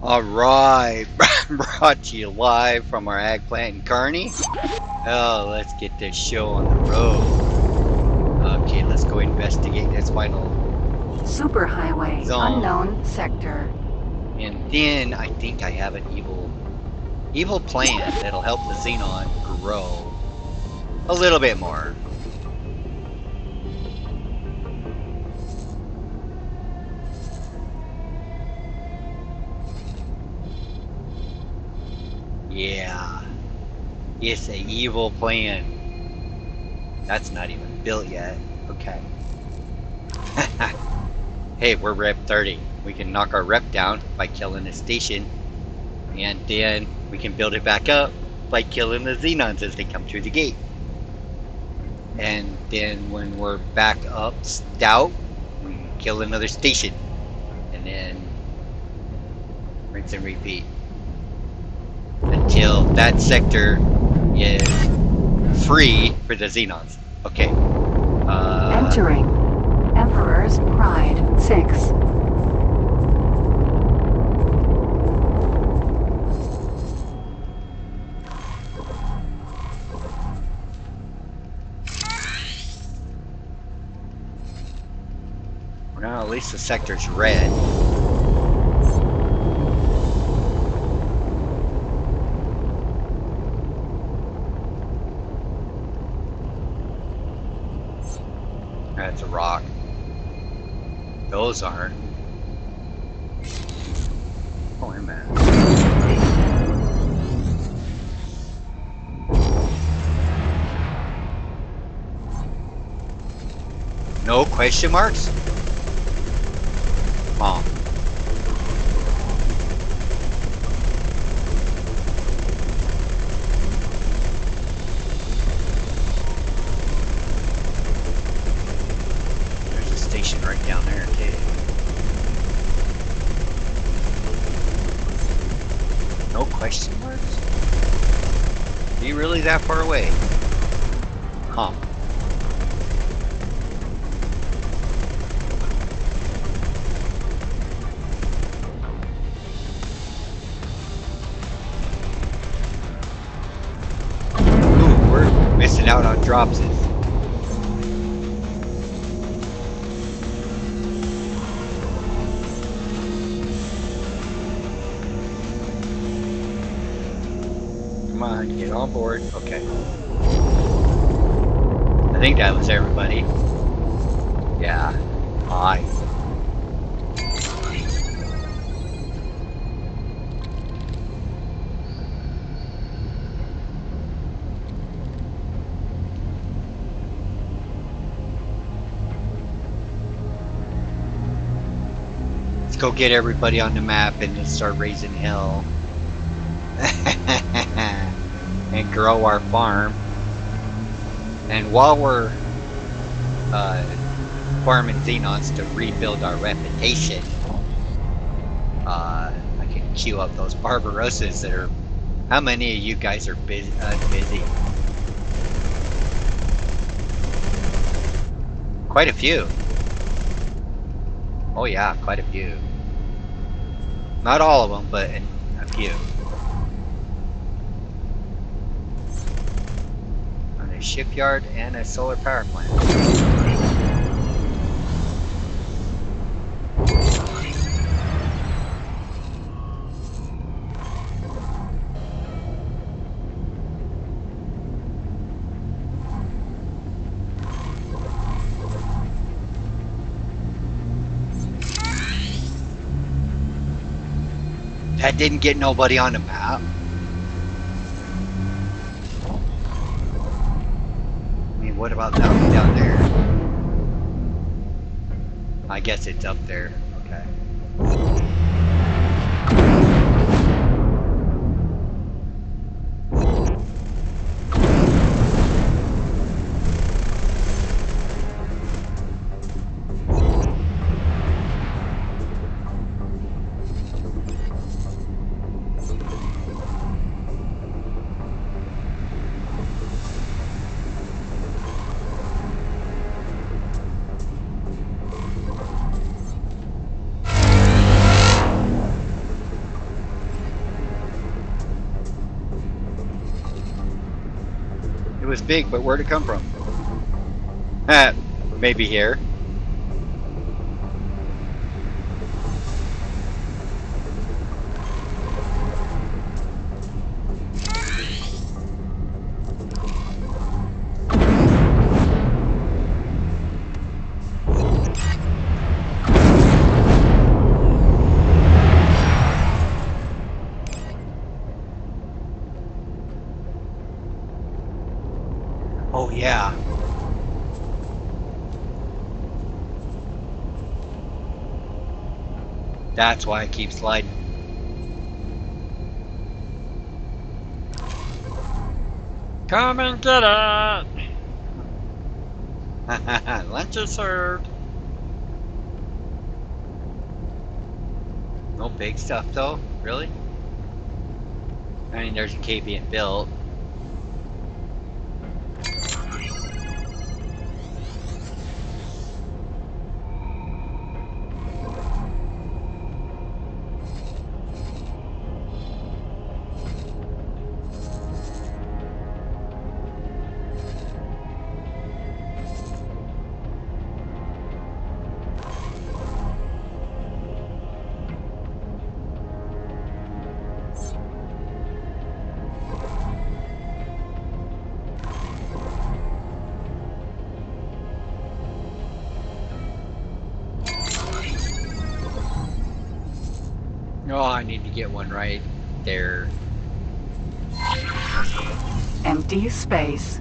All right, brought to you live from our ag plant in Kearney. Oh, let's get this show on the road. Okay, let's go investigate this final, Superhighway, Zone. unknown sector. and then I think I have an evil, evil plan that'll help the Xenon grow a little bit more. Yeah. It's a evil plan. That's not even built yet. Okay. hey, we're rep 30. We can knock our rep down by killing the station. And then we can build it back up by killing the Xenons as they come through the gate. And then when we're back up stout, we kill another station. And then rinse and repeat until that sector is free for the Xenons. Okay. Uh, Entering. Emperor's Pride 6. well, at least the sector's red. That's a rock. Those aren't. Oh, a minute. No question marks? Mom. There's a station right down there, too. No question marks? Are you really that far away? Huh. Ooh, we're missing out on drops. On, board. Okay. I think that was everybody. Yeah. Hi. Let's go get everybody on the map and just start raising hell. and grow our farm. And while we're uh, farming Xenons to rebuild our reputation, uh, I can queue up those Barbarossas that are. How many of you guys are busy? Uh, busy? Quite a few. Oh yeah, quite a few. Not all of them, but a few. On a shipyard and a solar power plant. That didn't get nobody on the map. Guess it's up there. Big, but where'd it come from? Maybe here. Oh yeah. That's why I keep sliding. Come and get it! Lunch is served. No big stuff though, really? I mean, there's a cave being built. Oh, I need to get one right there. Empty space.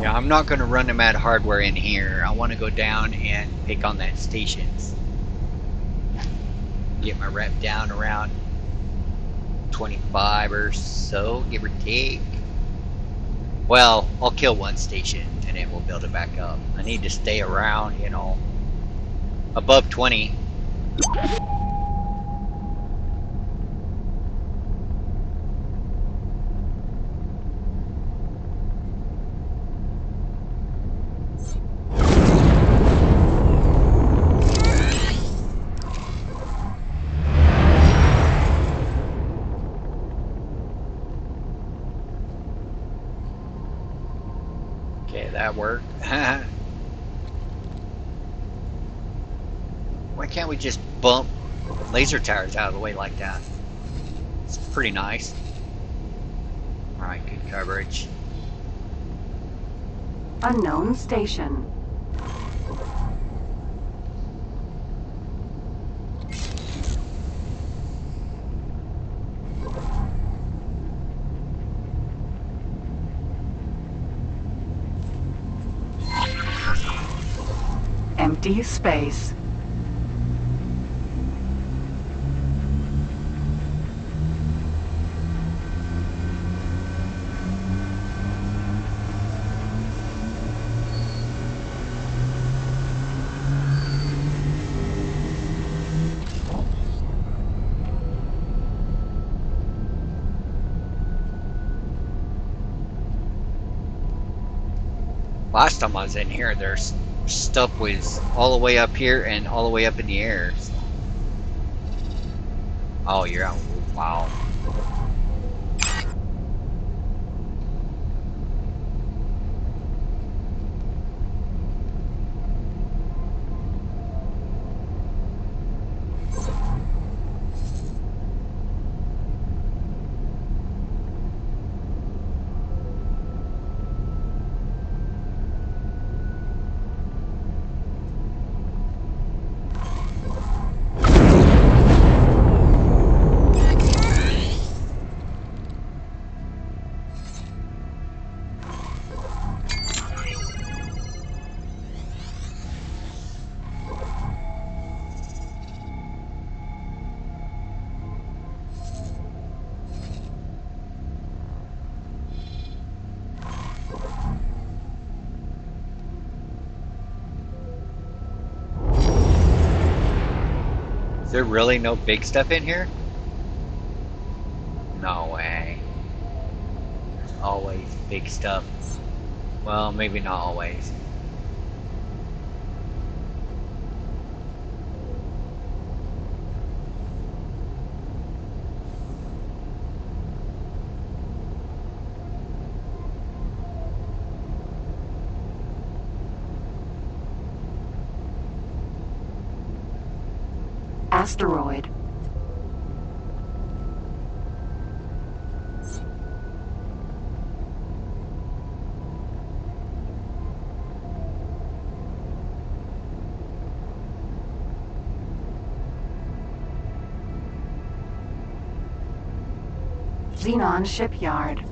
Yeah, I'm not going to run them at hardware in here. I want to go down and pick on that stations. Get my rep down around 25 or so, give or take. Well, I'll kill one station and then we'll build it back up. I need to stay around, you know, above 20. Okay, that worked. Why can't we just bump laser towers out of the way like that? It's pretty nice. Alright, good coverage. Unknown station. Empty space. Last time I was in here, there's stuff was all the way up here and all the way up in the air. Oh, you're out. Wow. Really no big stuff in here? No way. Always big stuff. Well, maybe not always. Xenon Shipyard.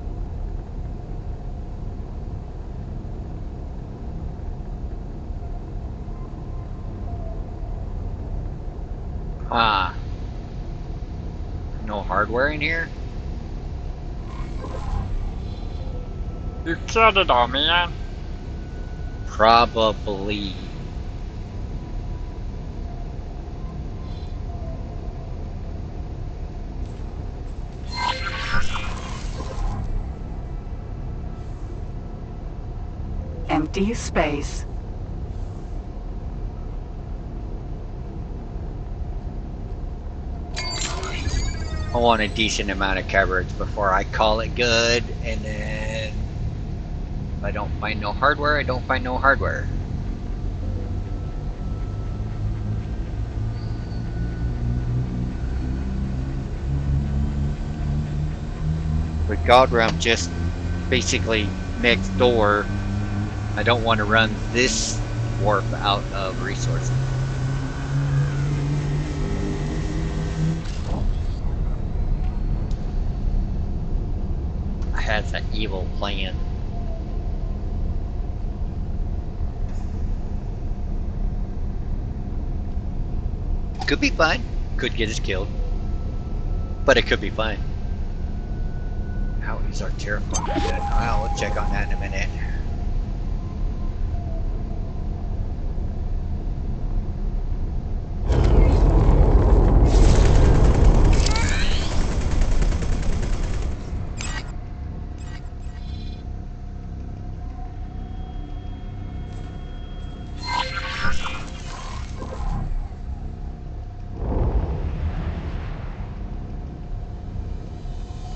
Ah. No hardware in here? You killed it all, man. Probably. Empty space. I want a decent amount of coverage before I call it good, and then if I don't find no hardware, I don't find no hardware. With God Realm just basically next door, I don't want to run this wharf out of resources. I had that evil plan. Could be fine. Could get us killed. But it could be fine. How is our terraform good? I'll check on that in a minute.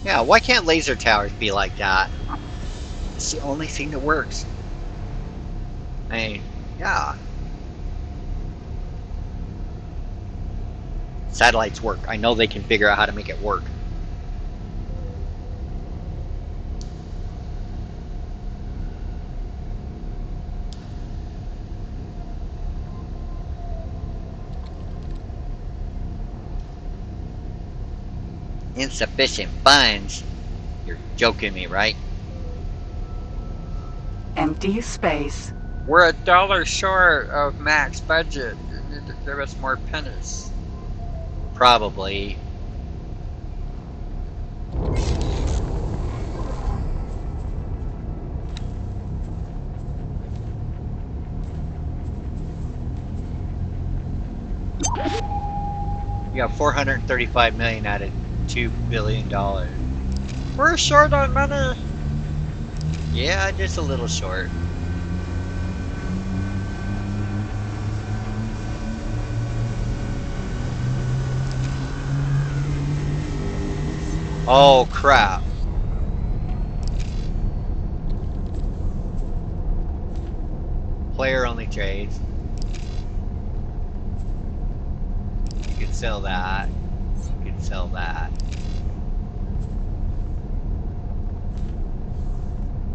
Yeah, why can't laser towers be like that? It's the only thing that works. I mean, yeah. Satellites work. I know they can figure out how to make it work. Insufficient funds? You're joking me, right? Empty space. We're a dollar short of max budget. You need to give us more pennies. Probably. You got 435 million out of 2 billion dollars. We're short on money. Yeah, just a little short. Oh crap. Player only trades. You can sell that. Sell that.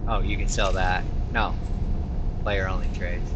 Oh, you can sell that. No. Player only trades.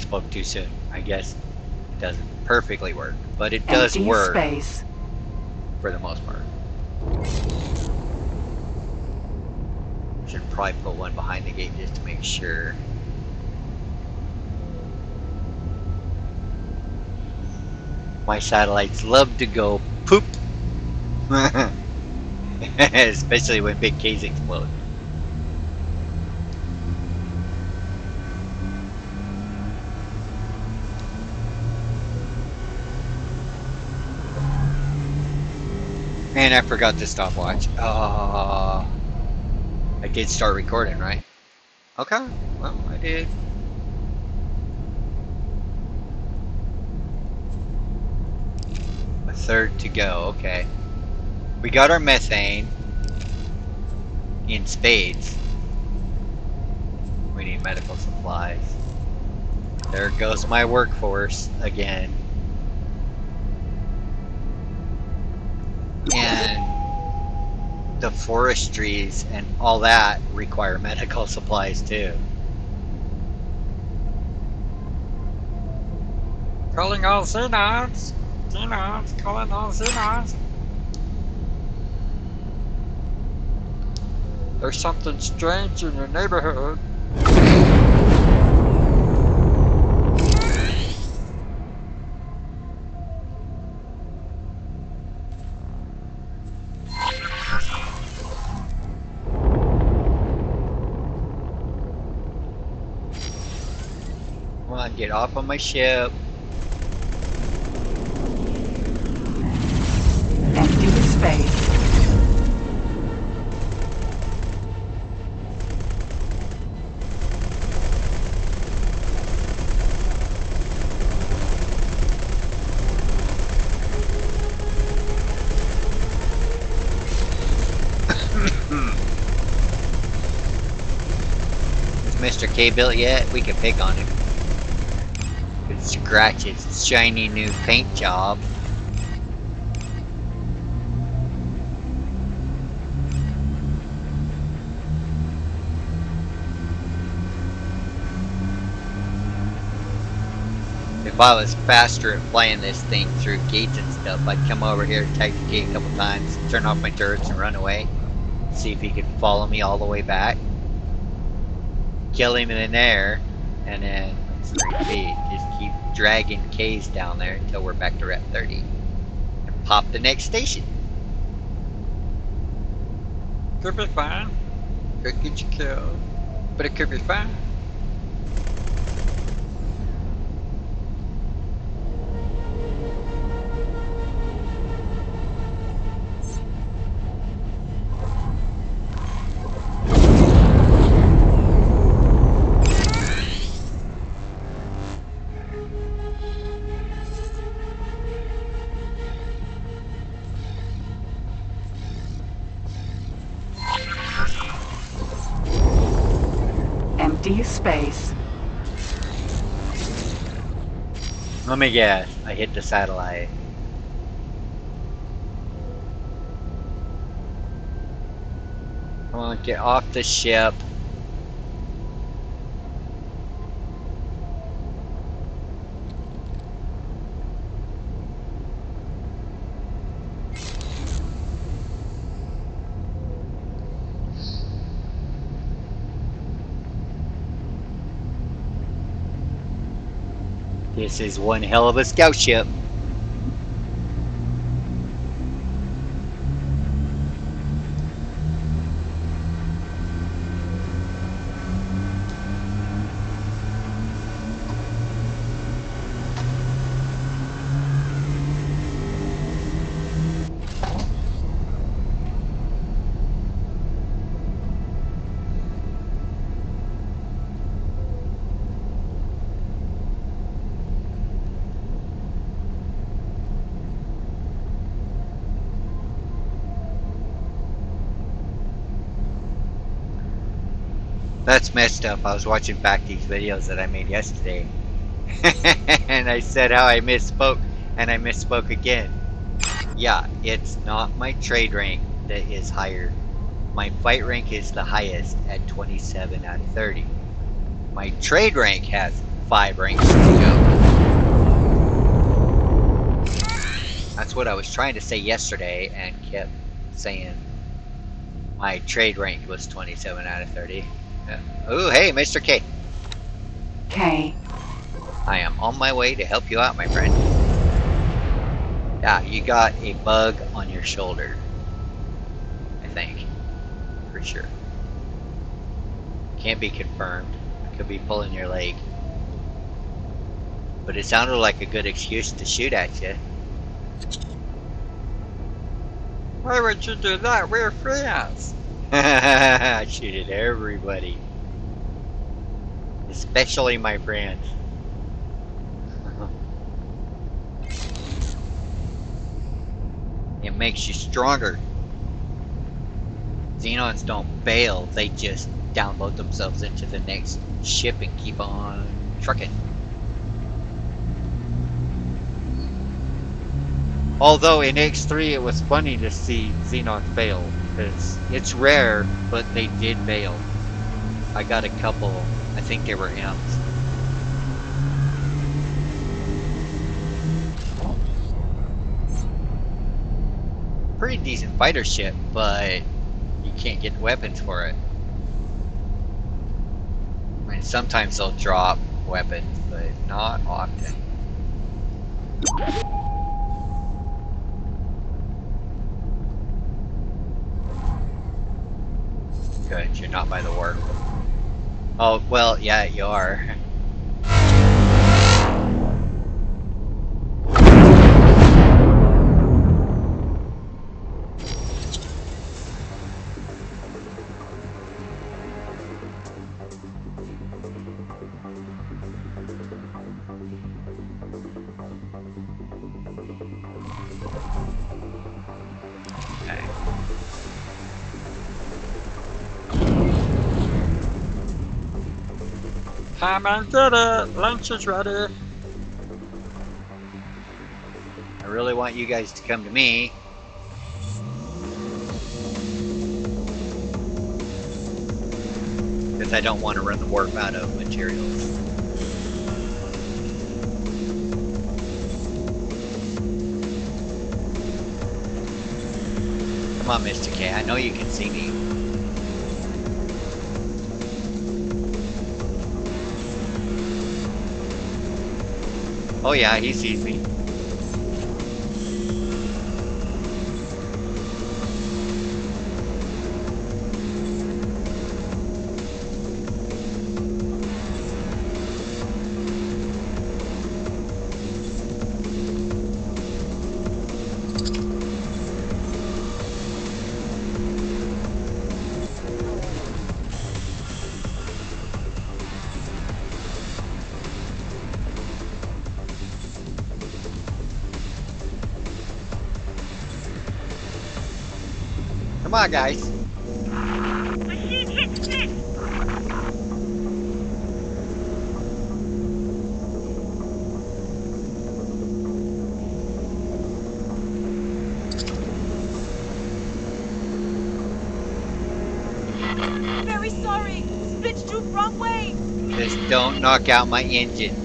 Spoke too soon. I guess it doesn't perfectly work, but it does Empty work space. for the most part. Should probably put one behind the gate just to make sure. My satellites love to go poop. Especially when big K's explode. And I forgot the stopwatch. Oh, I did start recording, right? Okay, well, I did. A third to go, okay. We got our methane in spades. We need medical supplies. There goes my workforce again. And the forestries and all that require medical supplies too. Calling all Xenons. Xenons, calling all Xenons. There's something strange in your neighborhood. Get off of my ship. Empty the space. Mr. K built yet? We can pick on him. Scratch his shiny new paint job. If I was faster at flying this thing through gates and stuff, I'd come over here, tag the gate a couple times, turn off my turrets and run away. See if he could follow me all the way back. Kill him in there, and then let's. Just keep dragging K's down there until we're back to rep 30. And pop the next station. Could be fine. Could get you killed. But it could be fine. Let me guess. I hit the satellite. Come on, get off the ship. This is one hell of a scout ship. That's messed up. I was watching back these videos that I made yesterday. and I said how I misspoke, and I misspoke again. Yeah, it's not my trade rank that is higher. My fight rank is the highest at 27 out of 30. My trade rank has five ranks to go. That's what I was trying to say yesterday and kept saying my trade rank was 27 out of 30. Uh, yeah. Oh, hey, Mr. K. K. I am on my way to help you out, my friend. Yeah, you got a bug on your shoulder. I think. For sure. Can't be confirmed. Could be pulling your leg. But it sounded like a good excuse to shoot at you. Why would you do that? We're friends. I cheated everybody. Especially my friends. it makes you stronger. Xenons don't fail, they just download themselves into the next ship and keep on trucking. Although in X3 it was funny to see Xenon fail, it's rare, but they did fail. I got a couple, I think they were M's. Pretty decent fighter ship, but you can't get weapons for it. I mean, sometimes they'll drop weapons, but not often. Good, you're not by the wharf. Oh, well, yeah, you are. Get it. Lunch is ready. I really want you guys to come to me. Because I don't want to run the wharf out of materials. Come on, Mr. K. I know you can see me. Oh yeah, he sees me. On, guys. Machine hit split! Very sorry! Split to wrong way! Just don't knock out my engines.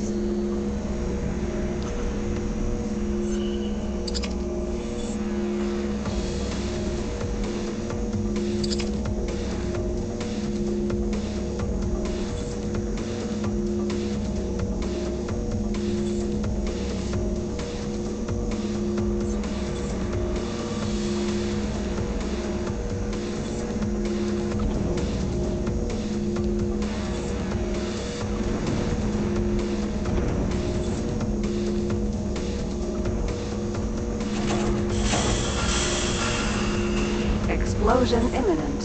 Explosion imminent.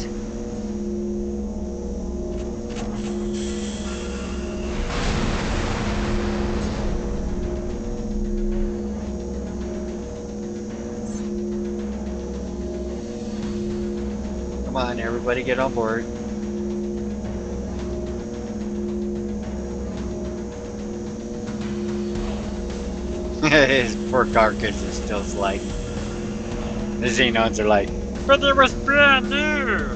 Come on, everybody get on board. His poor carcass is still like. The Xenons are like, brother it was brand new!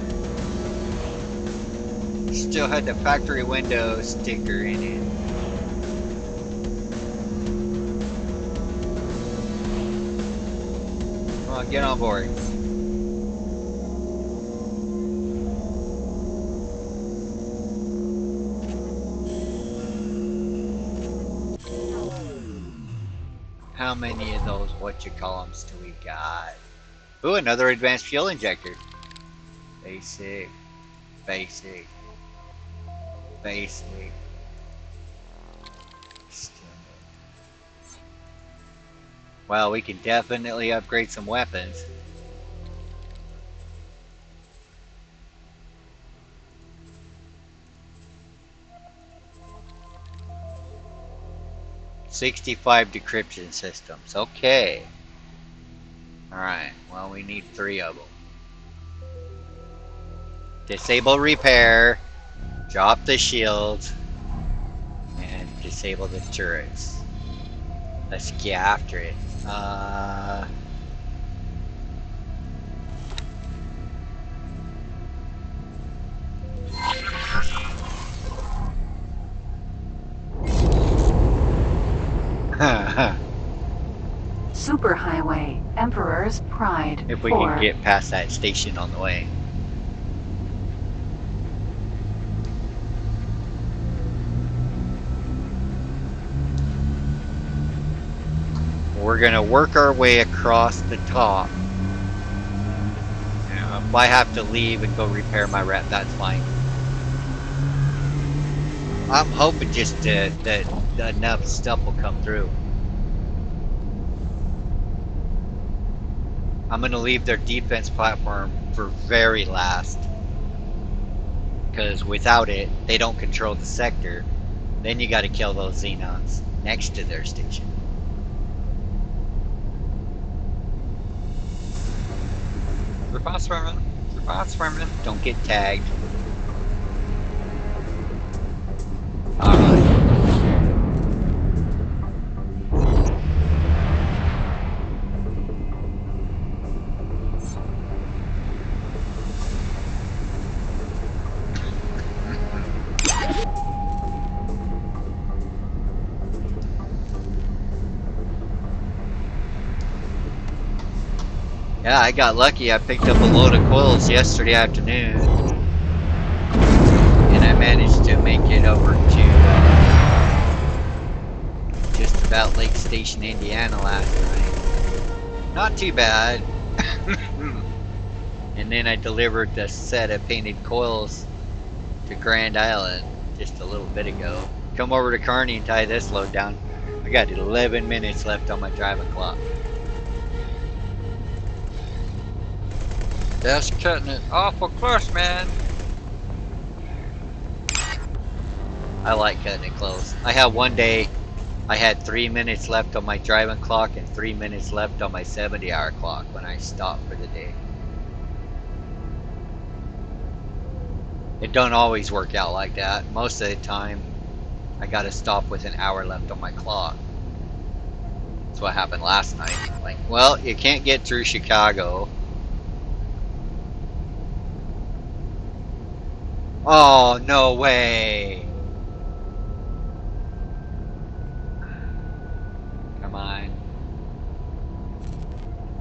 Still had the factory window sticker in it. Come on, get on board. how many of those what you call do we got? Ooh, another advanced fuel injector. Basic, basic, basic. Well, we can definitely upgrade some weapons. Sixty-five decryption systems. Okay. Alright, well we need three of them. Disable repair, drop the shields, and disable the turrets. Let's get after it. Uh... Superhighway, Emperor's Pride. if we 4. can get past that station on the way. We're gonna work our way across the top. If I have to leave and go repair my rep, that's fine. I'm hoping just that enough stuff will come through. I'm gonna leave their defense platform for very last. Because without it, they don't control the sector. Then you gotta kill those Xenons next to their station. Swimming. We're fast swimming. Don't get tagged. Alright. Yeah, I got lucky. I picked up a load of coils yesterday afternoon. And I managed to make it over to uh, just about Lake Station, Indiana last night. Not too bad. and then I delivered the set of painted coils to Grand Island just a little bit ago. Come over to Kearney and tie this load down. I got 11 minutes left on my driving clock. That's cutting it awful close, man. I like cutting it close. I had one day, I had three minutes left on my driving clock and three minutes left on my 70 hour clock when I stopped for the day. It don't always work out like that. Most of the time, I gotta stop with an hour left on my clock. That's what happened last night. Like, well, you can't get through Chicago. Oh, no way. Come on.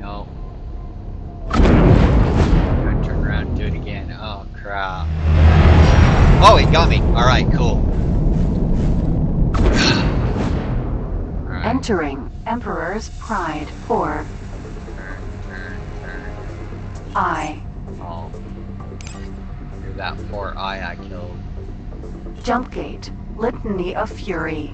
No. Gotta turn around and do it again. Oh, crap. Oh, he got me. Alright, cool. Alright, Entering Emperor's Pride 4. turn, turn, turn. I. That poor eye I killed. Jumpgate, Litany of Fury.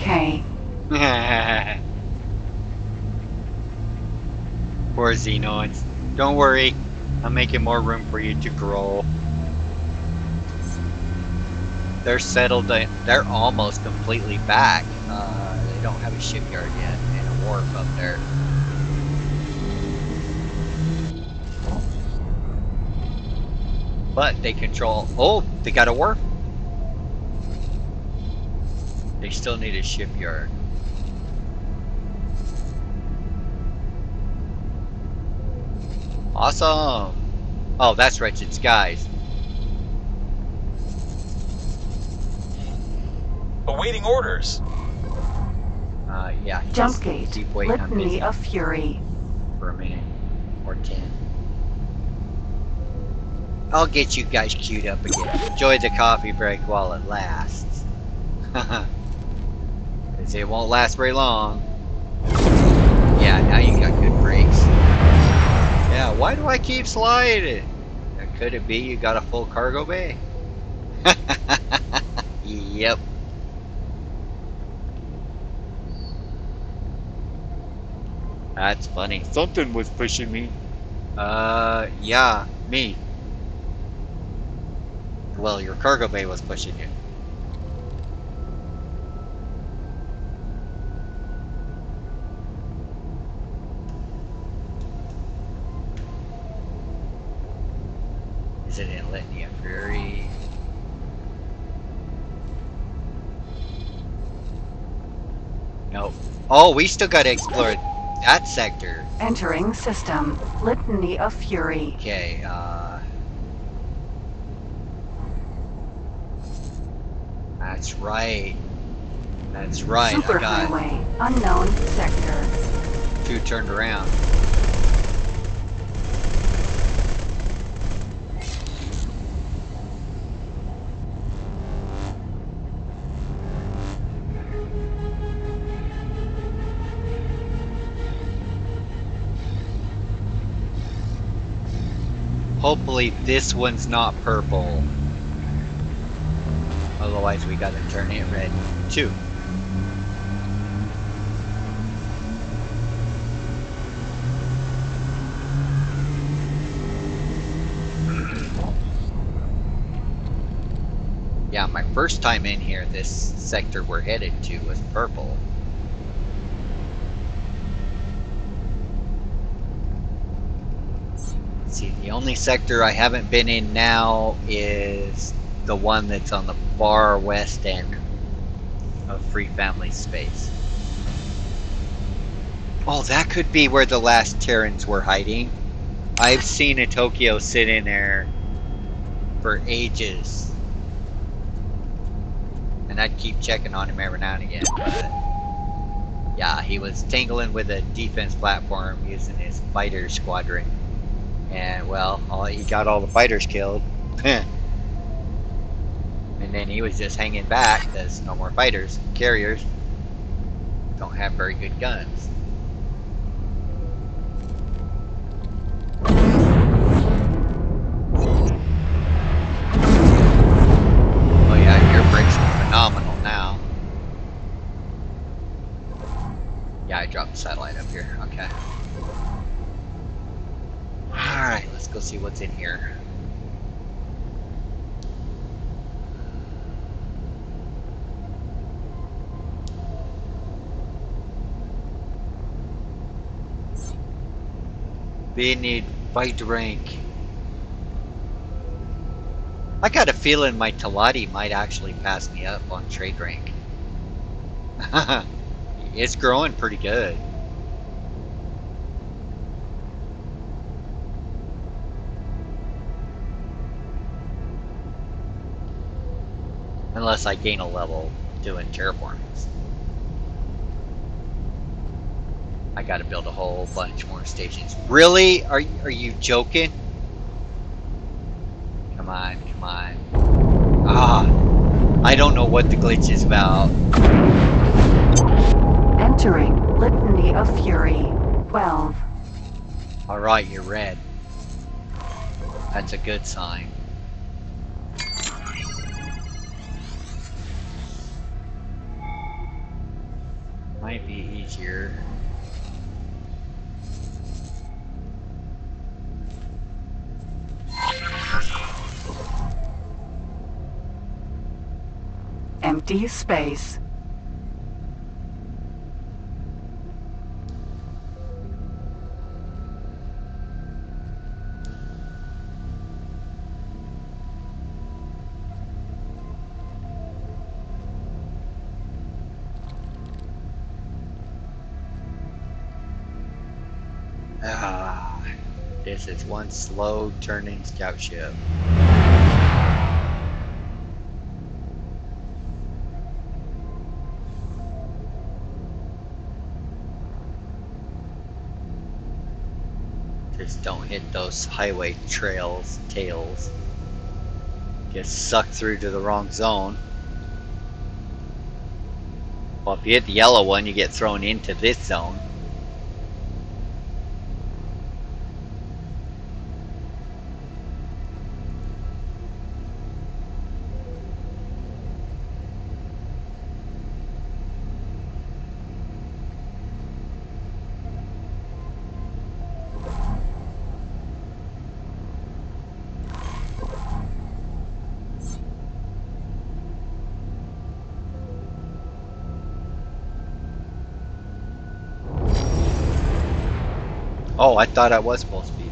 K. Poor Xenons. Don't worry, I'm making more room for you to grow. They're settled, they're almost completely back. Uh, they don't have a shipyard yet and a wharf up there. But they control. Oh, they got a wharf. They still need a shipyard. Awesome. Oh, that's Wretched Skies. Awaiting orders. Uh, yeah. just Jumpgate. Keep waiting. I'm Litany busy of Fury. for a minute or ten. I'll get you guys queued up again. Enjoy the coffee break while it lasts. 'Cause it won't last very long. Yeah, now you got good brakes. Yeah, why do I keep sliding? Could it be you got a full cargo bay? yep. That's funny. Something was pushing me. Uh, yeah, me. Well, your cargo bay was pushing you. Is it in Litany Fury? Nope. Oh, we still gotta explore that sector. Entering system. Litany of Fury. Okay, uh. That's right. That's right. I got Superhighway. Unknown sector. two turned around. Hopefully this one's not purple. Otherwise we gotta turn it red too. Yeah, my first time in here, this sector we're headed to was purple. See, the only sector I haven't been in now is the one that's on the far west end of Free Family Space. Oh, that could be where the last Terrans were hiding. I've seen a Tokyo sit in there for ages. And I'd keep checking on him every now and again, but yeah, he was tangling with a defense platform using his fighter squadron. And well, all, he got all the fighters killed. and then he was just hanging back because no more fighters. Carriers don't have very good guns. Let's go see what's in here. We need fight rank. I got a feeling my Talati might actually pass me up on trade rank. it's growing pretty good. Unless I gain a level doing terraformings. I gotta build a whole bunch more stations. Really? Are, are you joking? Come on, come on. Ah, I don't know what the glitch is about. Entering Litany of Fury. 12. Alright, you're red. That's a good sign. Might be easier. Empty space. Is one slow turning scout ship. Just don't hit those highway trails, tails. Get sucked through to the wrong zone. Well, if you hit the yellow one, you get thrown into this zone. Oh, I thought I was full speed.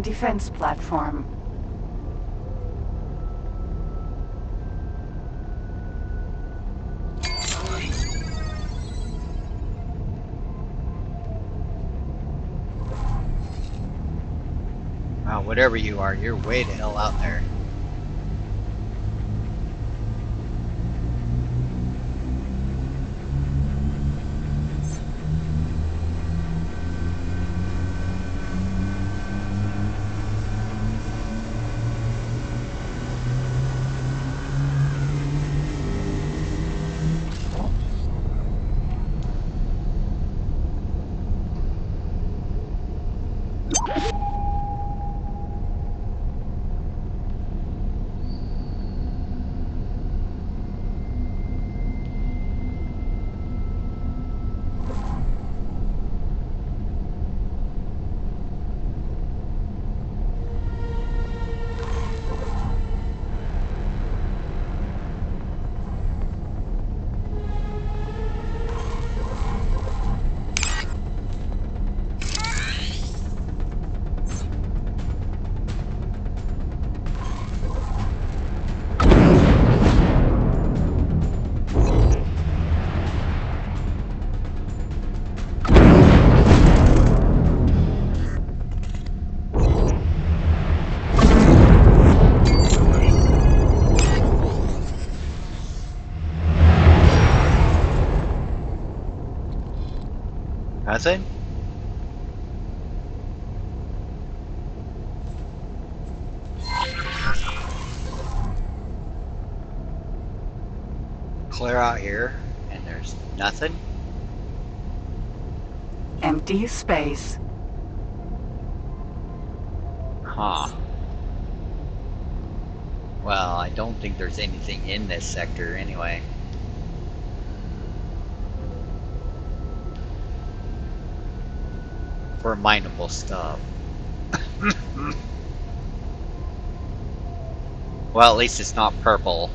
Xenon defense platform. Wow, whatever you are, you're way the hell out there. Nothing? Clear out here, and there's nothing. Empty space. Huh. Well, I don't think there's anything in this sector anyway. For mineable stuff. well, at least it's not purple.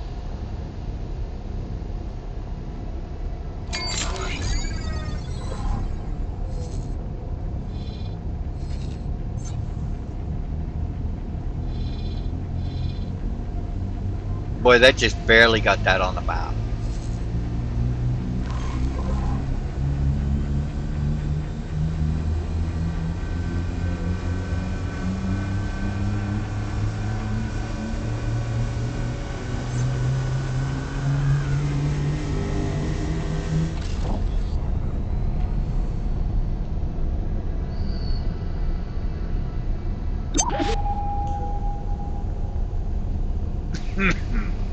Boy, that just barely got that on the map. Hmm.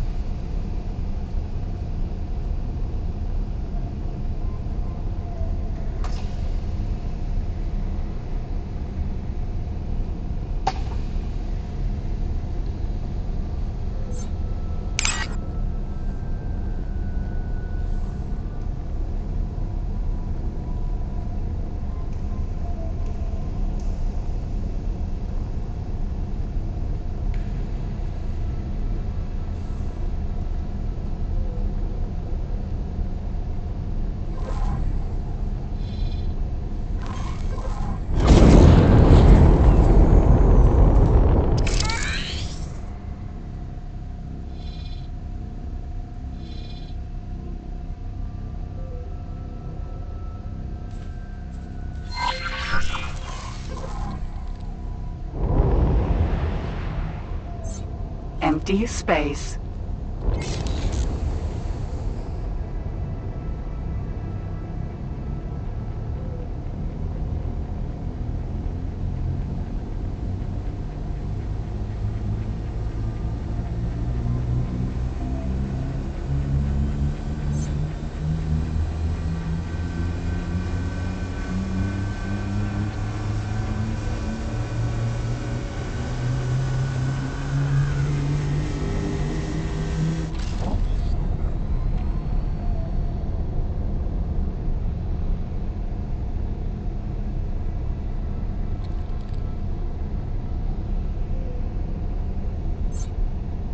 Space.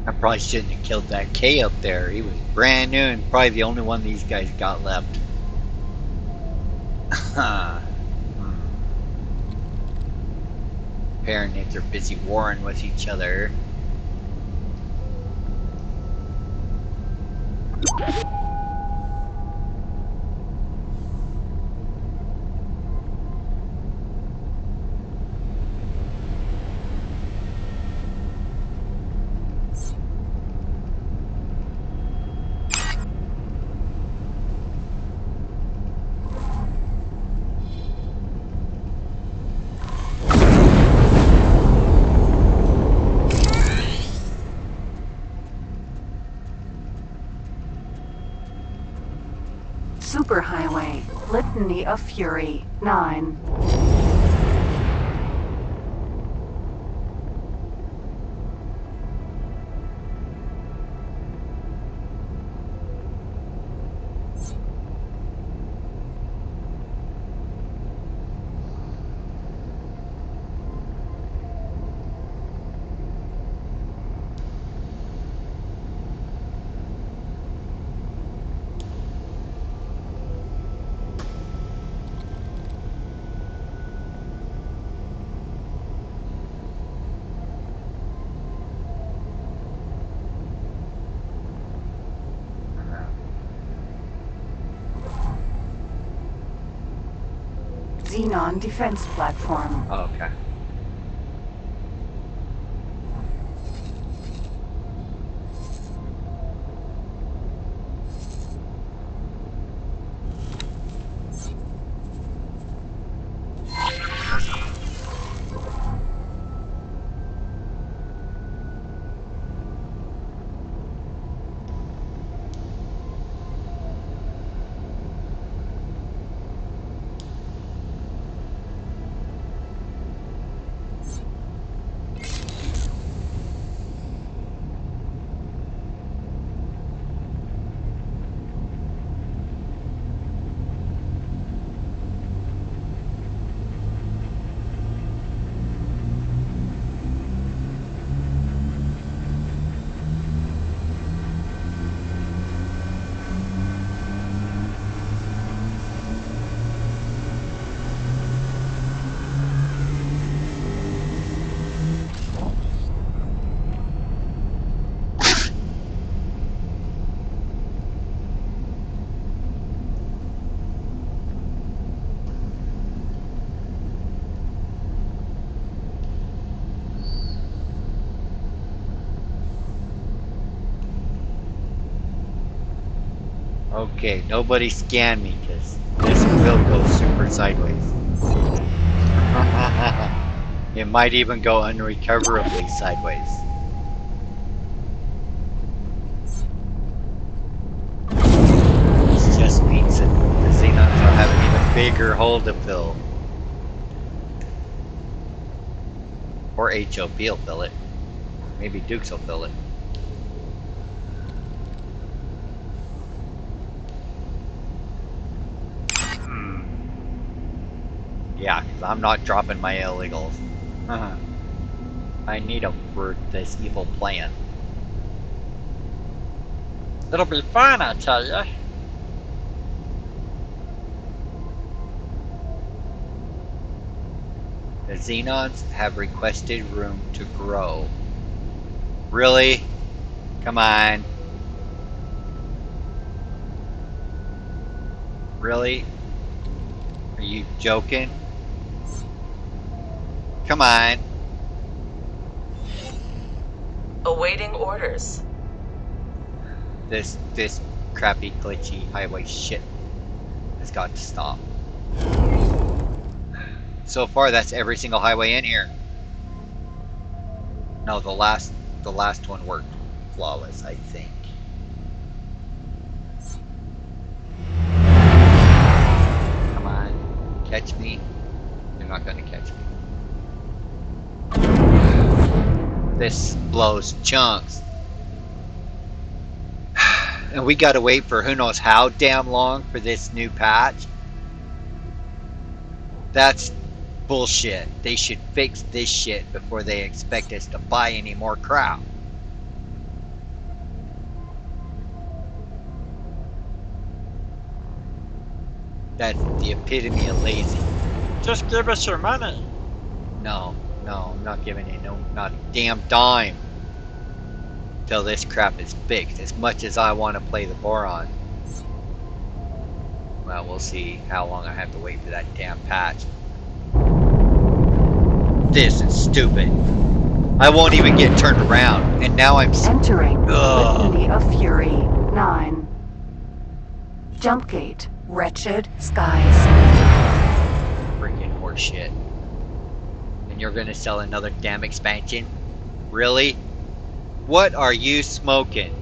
I probably shouldn't have killed that K up there. He was brand new and probably the only one these guys got left. Hmm. Apparently they're busy warring with each other. Superhighway. Of Fury. 9. Xenon Defense Platform. Okay, nobody scan me because this will go super sideways. it might even go unrecoverably sideways. This just means that the Xenons will have an even bigger hole to fill. Or HOP will fill it. Maybe Dukes will fill it. Yeah, 'cause I'm not dropping my illegals. Uh-huh. I need them for this evil plan. It'll be fun, I tell ya. The Xenons have requested room to grow. Really? Come on. Really? Are you joking? Come on. Awaiting orders. This this crappy glitchy highway shit has got to stop. So far that's every single highway in here. No, the last the last one worked flawless, I think. Come on. Catch me. You're not gonna catch me. This blows chunks. And we gotta wait for who knows how damn long for this new patch. That's bullshit. They should fix this shit before they expect us to buy any more crap. That's the epitome of lazy. Just give us your money. No, no, I'm not giving you no, not a damn dime. Till this crap is fixed, as much as I want to play the Boron. Well, we'll see how long I have to wait for that damn patch. This is stupid. I won't even get turned around, and now I'm. Entering Ugh. Litany of Fury 9. Jump gate. Wretched skies. freaking horseshit. And you're gonna sell another damn expansion? Really? What are you smoking?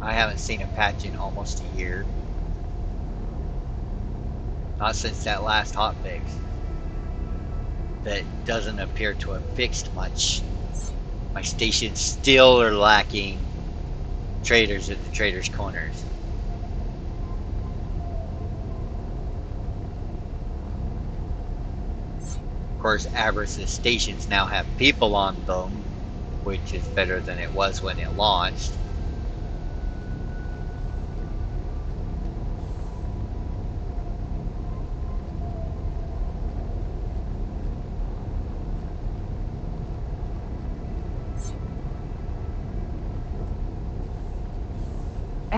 I haven't seen a patch in almost a year. Not since that last hotfix. That doesn't appear to have fixed much. My stations still are lacking traders at the traders' corners. Of course, Avarice's stations now have people on them, which is better than it was when it launched.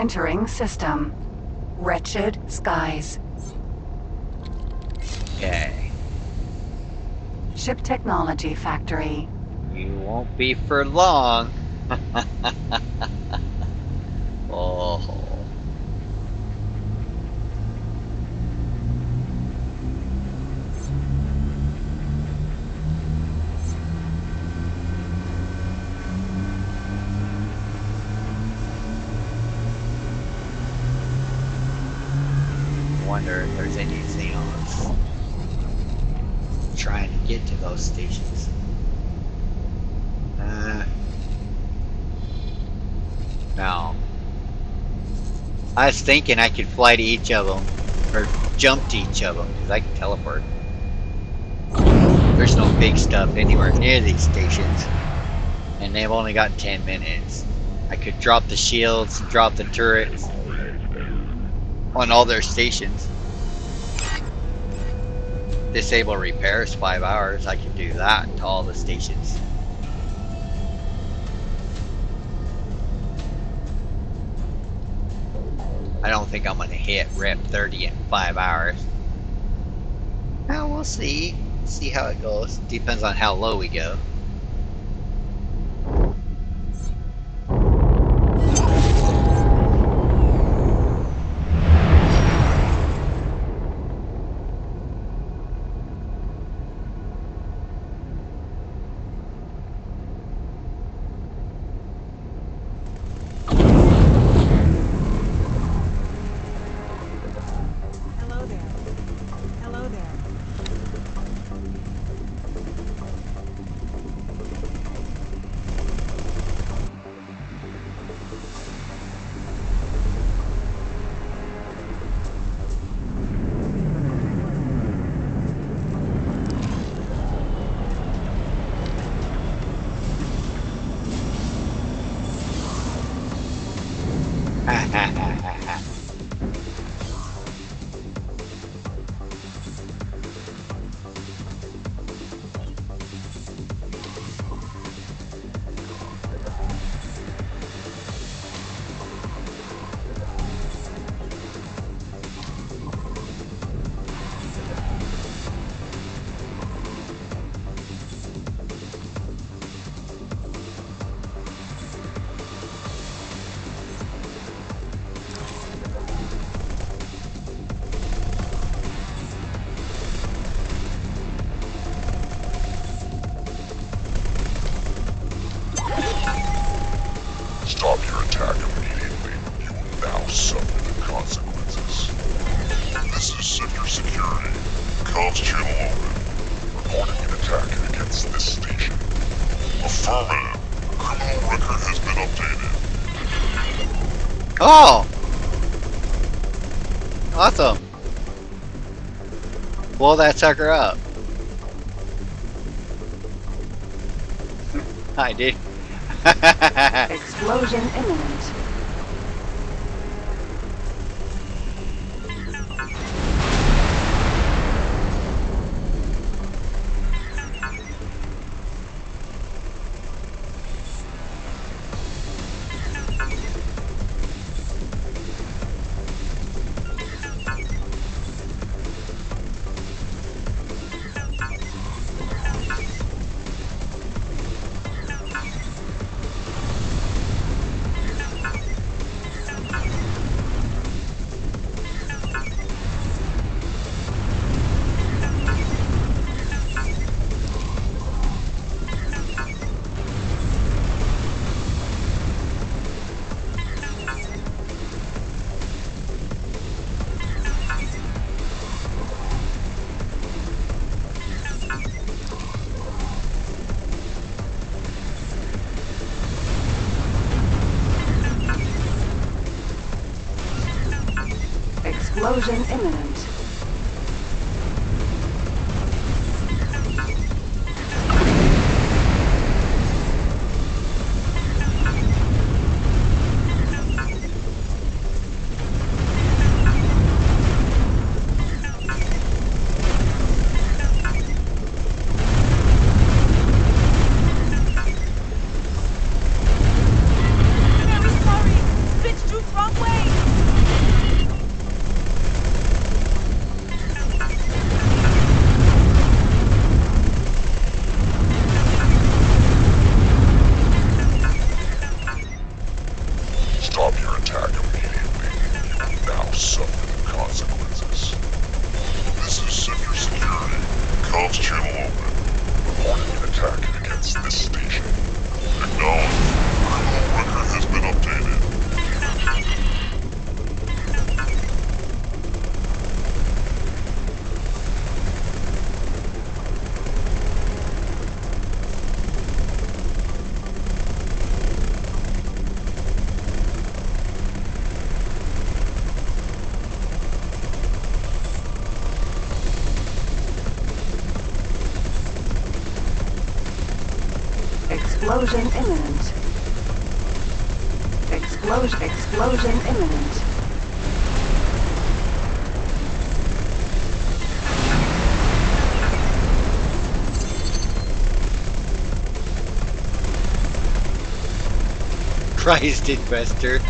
Entering system. Wretched skies. Okay. Ship technology factory. You won't be for long. oh. wonder if there's any Xenons trying to get to those stations. Uh, no. I was thinking I could fly to each of them, or jump to each of them, because I can teleport. There's no big stuff anywhere near these stations, and they've only got 10 minutes. I could drop the shields, drop the turrets on all their stations. Disable repairs, 5 hours, I can do that to all the stations. I don't think I'm gonna hit rep 30 in 5 hours. Well, we'll see. See how it goes. Depends on how low we go. Blow that sucker up. Explosion imminent. Explosion imminent. Explosion, explosion imminent. Christ, investor.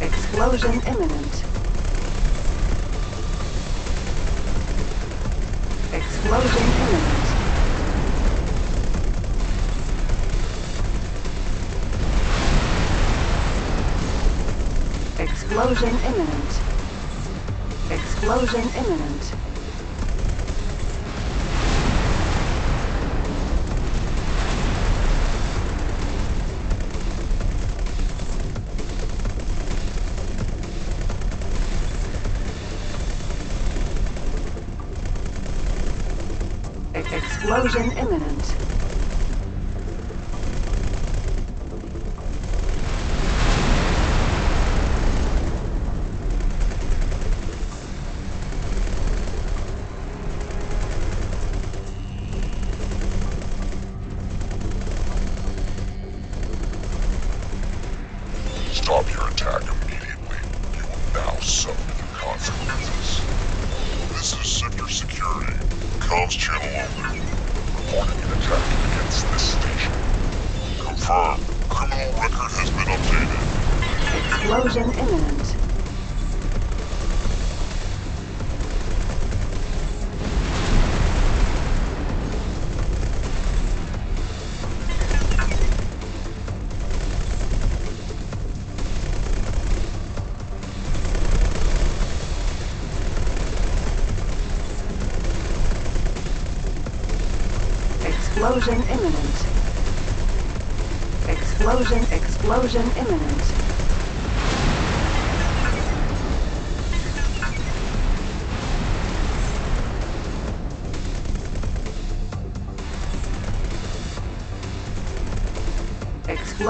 Explosion imminent. Explosion imminent. Explosion imminent. Explosion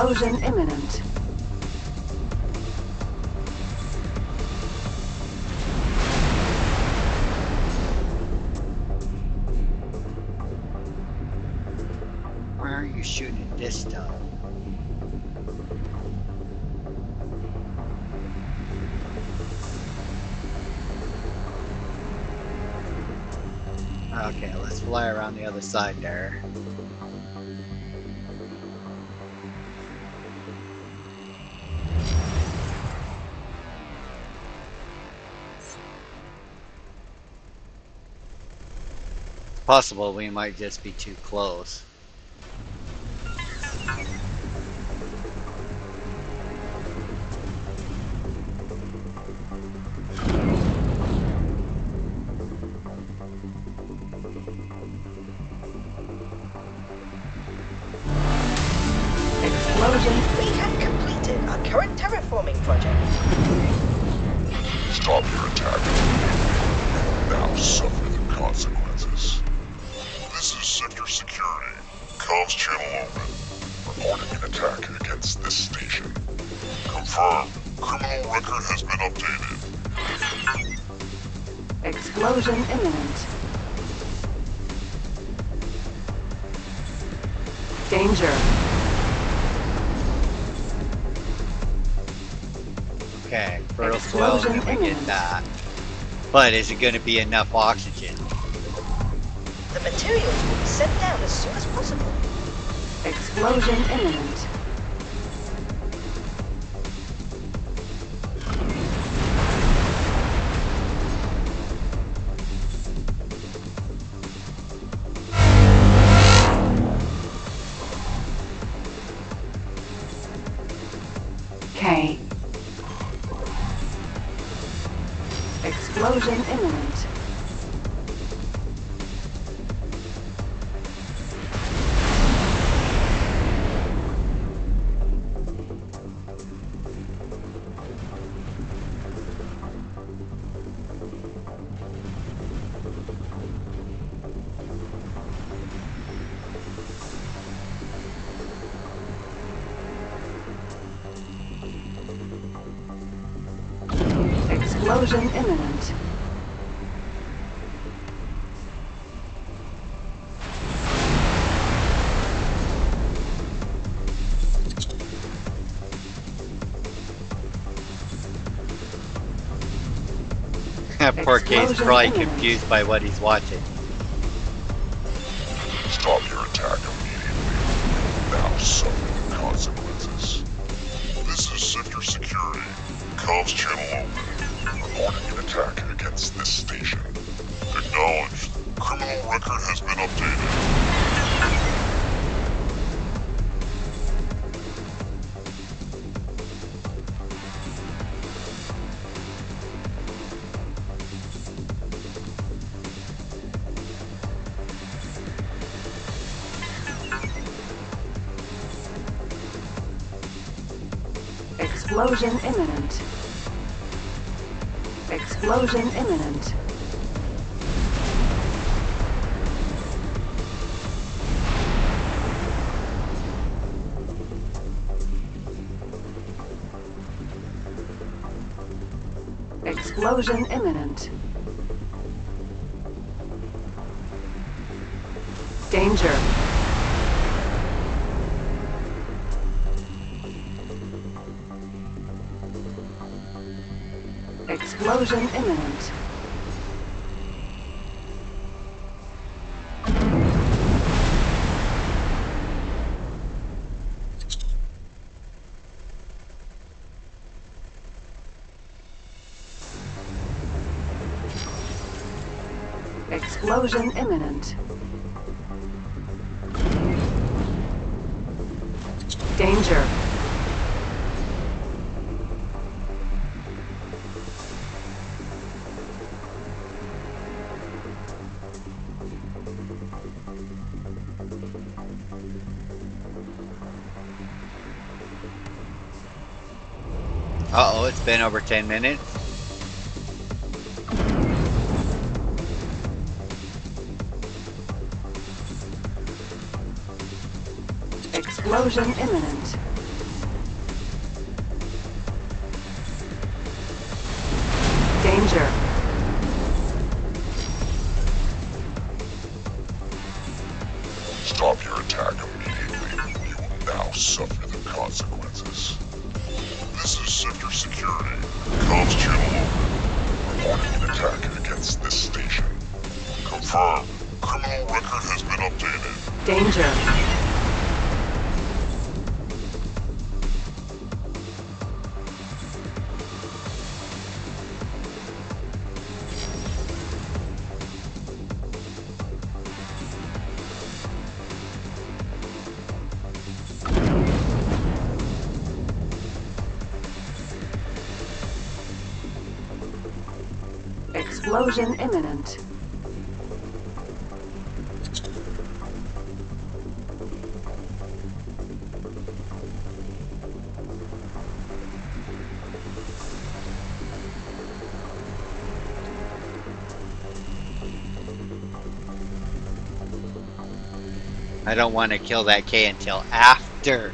Explosion imminent. Where are you shooting this stuff? Okay, let's fly around the other side there. possible we might just be too close. is it going to be enough oxygen? poor kid's probably confused by what he's watching. chosen imminent. Uh-oh, it's been over 10 minutes. Explosion imminent. Explosion imminent. I don't want to kill that K until after.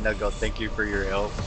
And they'll go, thank you for your help.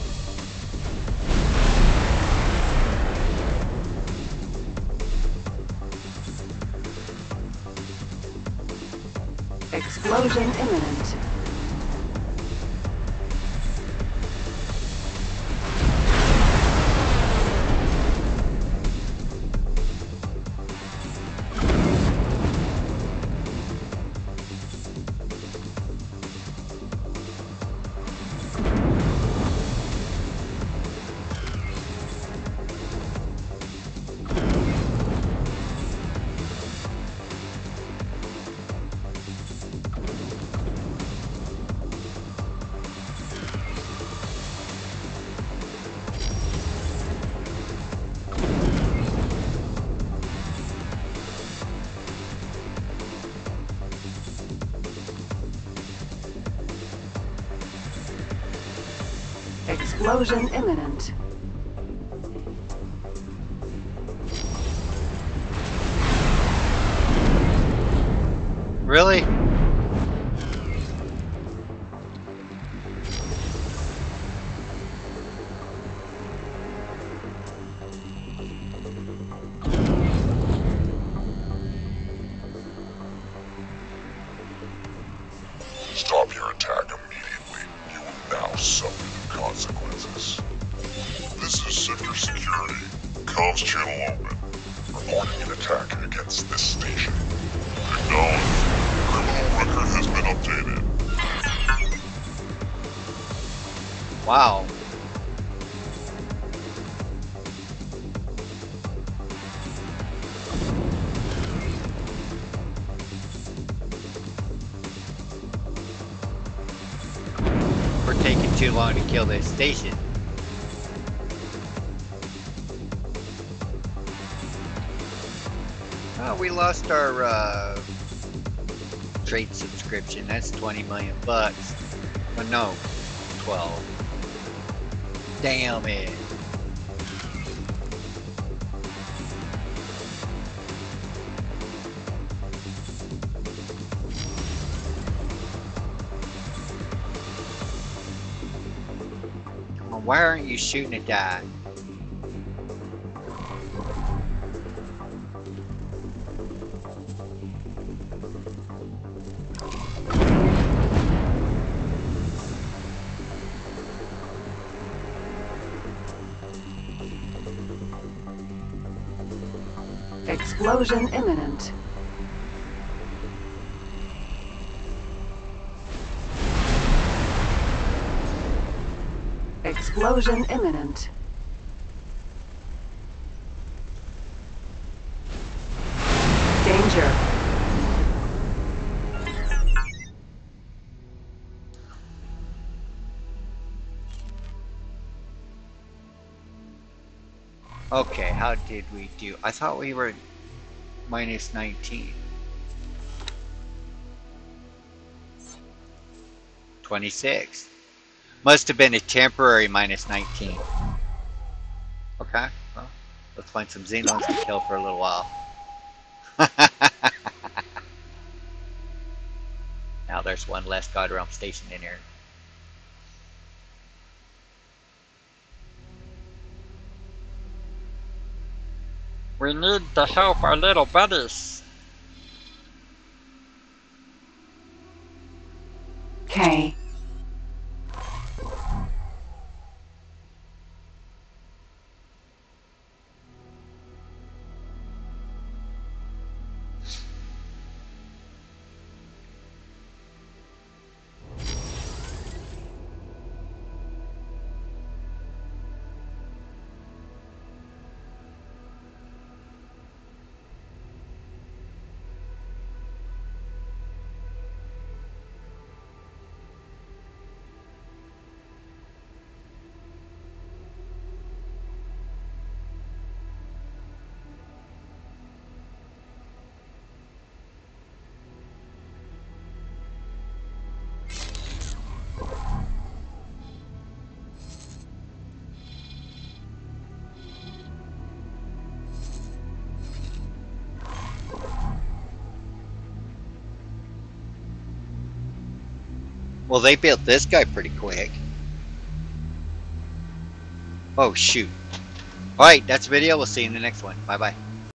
Explosion imminent. Really? Kill this station. Oh, we lost our uh, trade subscription. That's 20 million bucks. But no, 12. Damn it. You shooting at that? Explosion imminent. Explosion imminent. Danger. Okay, how did we do? I thought we were minus 19. 26. Must have been a temporary minus 19. Okay, well, let's find some Xenons to kill for a little while. now there's one less Godrealm station in here. We need to help our little buddies. K. Well, they built this guy pretty quick. Oh, shoot. Alright, that's the video. We'll see you in the next one. Bye bye.